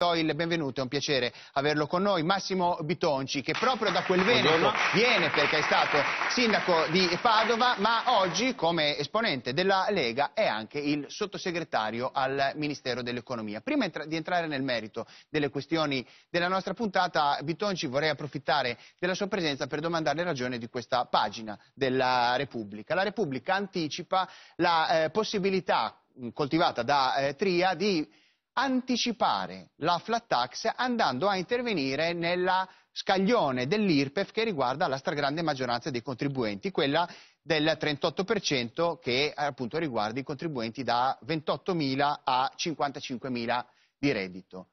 Do il benvenuto, è un piacere averlo con noi, Massimo Bitonci, che proprio da quel Veneto Buongiorno. viene perché è stato sindaco di Padova, ma oggi come esponente della Lega è anche il sottosegretario al Ministero dell'Economia. Prima di entrare nel merito delle questioni della nostra puntata, Bitonci vorrei approfittare della sua presenza per domandare ragione di questa pagina della Repubblica. La Repubblica anticipa la eh, possibilità coltivata da eh, Tria di anticipare la flat tax andando a intervenire nella scaglione dell'IRPEF che riguarda la stragrande maggioranza dei contribuenti, quella del 38% che appunto riguarda i contribuenti da 28.000 a 55.000 di reddito.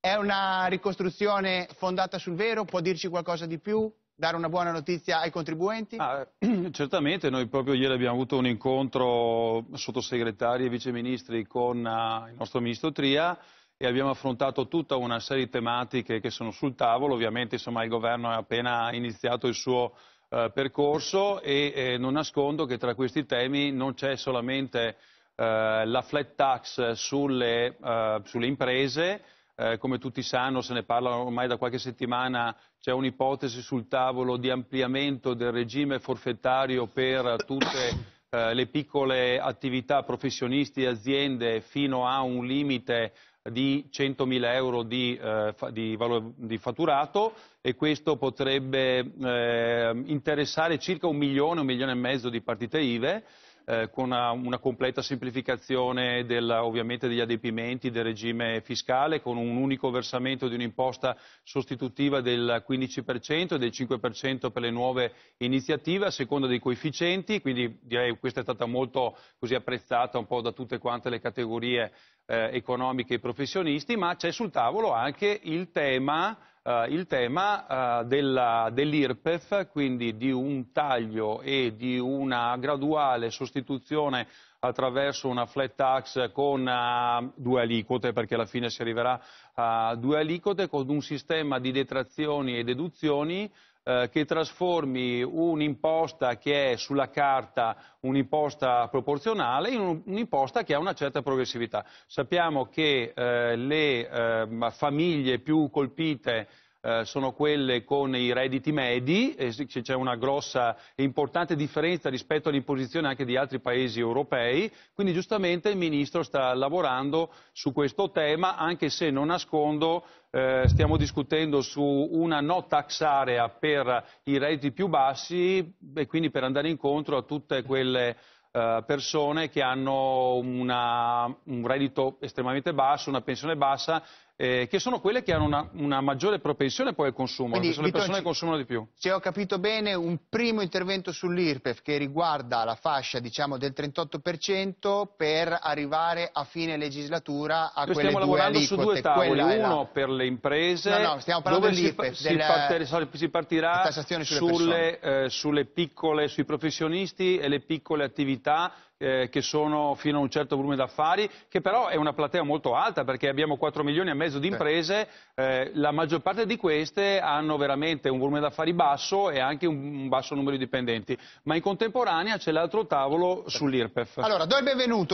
È una ricostruzione fondata sul vero? Può dirci qualcosa di più? Dare una buona notizia ai contribuenti? Ah, certamente, noi proprio ieri abbiamo avuto un incontro sottosegretari e viceministri con uh, il nostro ministro Tria e abbiamo affrontato tutta una serie di tematiche che sono sul tavolo. Ovviamente insomma, il governo ha appena iniziato il suo uh, percorso e eh, non nascondo che tra questi temi non c'è solamente uh, la flat tax sulle, sulle imprese, eh, come tutti sanno, se ne parla ormai da qualche settimana, c'è un'ipotesi sul tavolo di ampliamento del regime forfettario per tutte eh, le piccole attività professionisti e aziende fino a un limite di 100.000 euro di, eh, di, di, fatturato e questo potrebbe eh, interessare circa un milione, un milione e mezzo di partite IVE eh, con una, una, completa semplificazione del, ovviamente degli adempimenti del regime fiscale, con un unico versamento di un'imposta sostitutiva del 15% e del 5% per le nuove iniziative a seconda dei coefficienti, quindi direi che questa è stata molto così, apprezzata un po' da tutte quante le categorie eh, economiche e professionisti, ma c'è sul tavolo anche il tema Uh, il tema uh, dell'IRPEF, quindi di un taglio e di una graduale sostituzione attraverso una flat tax con uh, due aliquote, perché alla fine si arriverà a due aliquote, con un sistema di detrazioni e deduzioni eh, che trasformi un'imposta che è sulla carta un'imposta proporzionale in un'imposta che ha una certa progressività. Sappiamo che eh, le eh, famiglie più colpite eh, sono quelle con i redditi medi, c'è una grossa e importante differenza rispetto all'imposizione anche di altri paesi europei, quindi giustamente il Ministro sta lavorando su questo tema, anche se non nascondo eh, stiamo discutendo su una no tax area per i redditi più bassi e quindi per andare incontro a tutte quelle eh, persone che hanno una, un reddito estremamente basso, una pensione bassa eh, che sono quelle che hanno una, una, maggiore propensione poi al consumo, Quindi, sono le persone che consumano di più. Se ho capito bene, un primo intervento sull'IRPEF che riguarda la fascia diciamo, del 38% per arrivare a fine legislatura a Noi quelle stiamo due lavorando aliquote. su due tavoli, uno la... per le imprese, no, no, stiamo parlando dell'IRPEF, si, del... si, si, partirà sulle sulle, eh, sulle piccole, sui professionisti e le piccole attività eh, che sono fino a un certo volume d'affari, che però è una platea molto alta perché abbiamo 4 milioni e mezzo di imprese, eh, la maggior parte di queste hanno veramente un volume d'affari basso e anche un, un basso numero di dipendenti, ma in contemporanea c'è l'altro tavolo sull'IRPEF. Allora, do il benvenuto